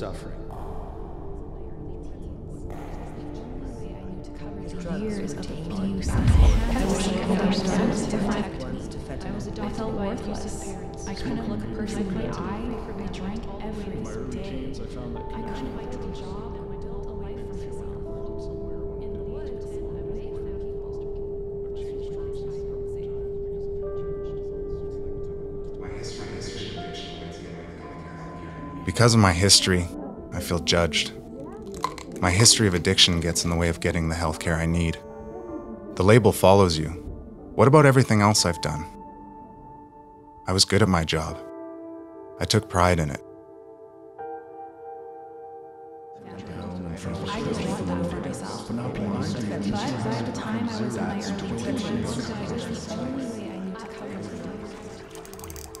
suffering. years of abuse I felt worthless. I couldn't look a person in the eye. I drank every day. I couldn't job Because of my history, feel judged. My history of addiction gets in the way of getting the healthcare I need. The label follows you. What about everything else I've done? I was good at my job. I took pride in it.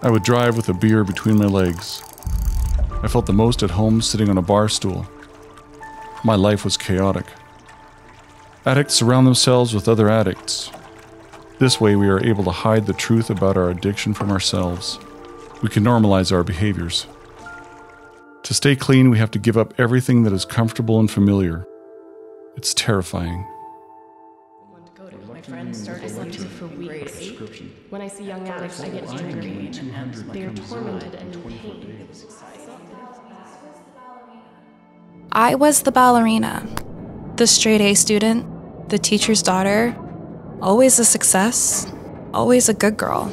I would drive with a beer between my legs. I felt the most at home sitting on a bar stool. My life was chaotic. Addicts surround themselves with other addicts. This way, we are able to hide the truth about our addiction from ourselves. We can normalize our behaviors. To stay clean, we have to give up everything that is comfortable and familiar. It's terrifying. My friends started looking for weeks. When I see young addicts, I get angry. They are tormented and in pain. I was the ballerina, the straight A student, the teacher's daughter, always a success, always a good girl.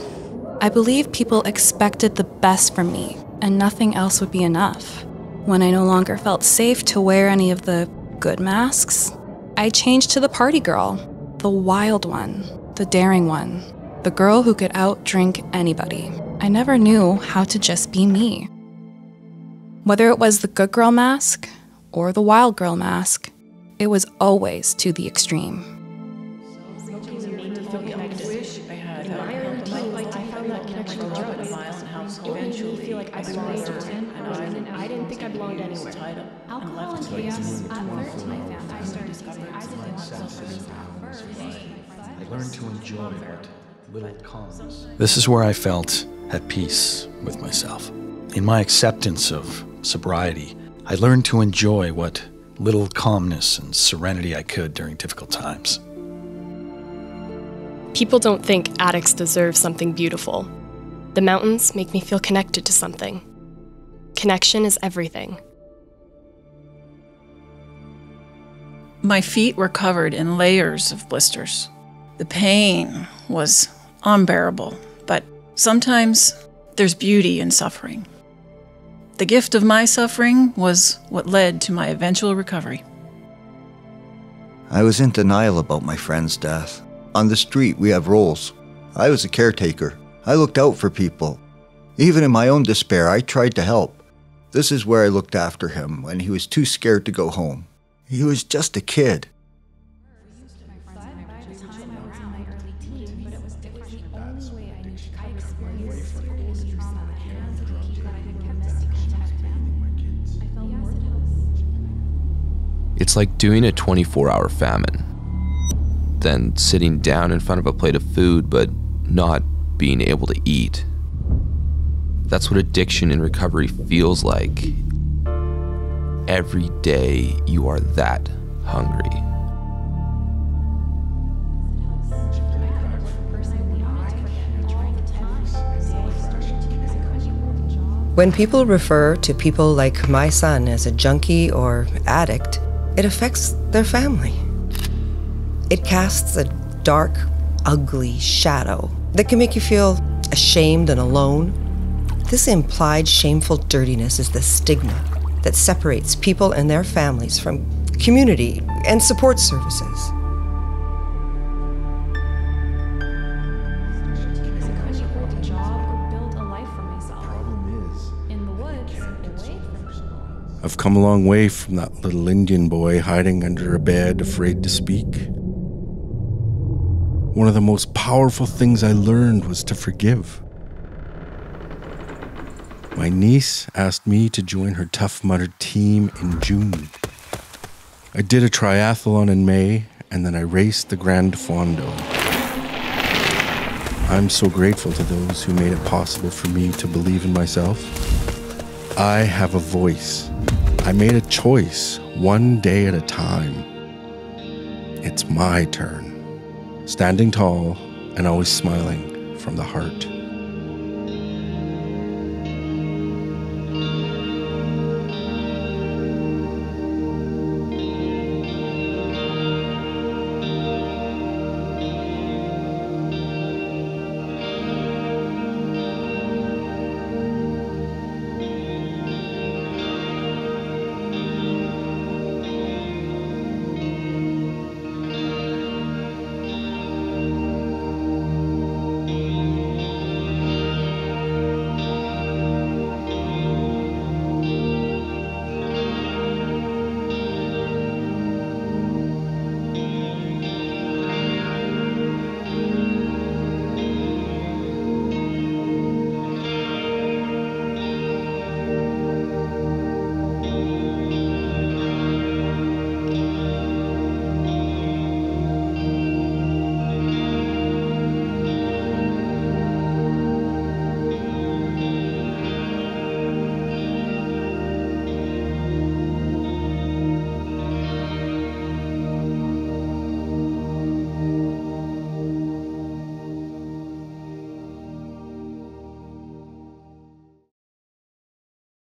I believe people expected the best from me, and nothing else would be enough. When I no longer felt safe to wear any of the good masks, I changed to the party girl, the wild one, the daring one, the girl who could outdrink anybody. I never knew how to just be me. Whether it was the good girl mask or the wild girl mask, it was always to the extreme. This is where I felt at peace with myself. In my acceptance of sobriety, I learned to enjoy what little calmness and serenity I could during difficult times. People don't think addicts deserve something beautiful. The mountains make me feel connected to something. Connection is everything. My feet were covered in layers of blisters. The pain was unbearable, but sometimes there's beauty in suffering. The gift of my suffering was what led to my eventual recovery. I was in denial about my friend's death. On the street, we have roles. I was a caretaker. I looked out for people. Even in my own despair, I tried to help. This is where I looked after him when he was too scared to go home. He was just a kid. Like doing a 24 hour famine, then sitting down in front of a plate of food but not being able to eat. That's what addiction and recovery feels like. Every day you are that hungry. When people refer to people like my son as a junkie or addict, it affects their family. It casts a dark, ugly shadow that can make you feel ashamed and alone. This implied shameful dirtiness is the stigma that separates people and their families from community and support services. I've come a long way from that little Indian boy hiding under a bed, afraid to speak. One of the most powerful things I learned was to forgive. My niece asked me to join her Tough Mudder team in June. I did a triathlon in May, and then I raced the Gran Fondo. I'm so grateful to those who made it possible for me to believe in myself. I have a voice. I made a choice one day at a time. It's my turn. Standing tall and always smiling from the heart.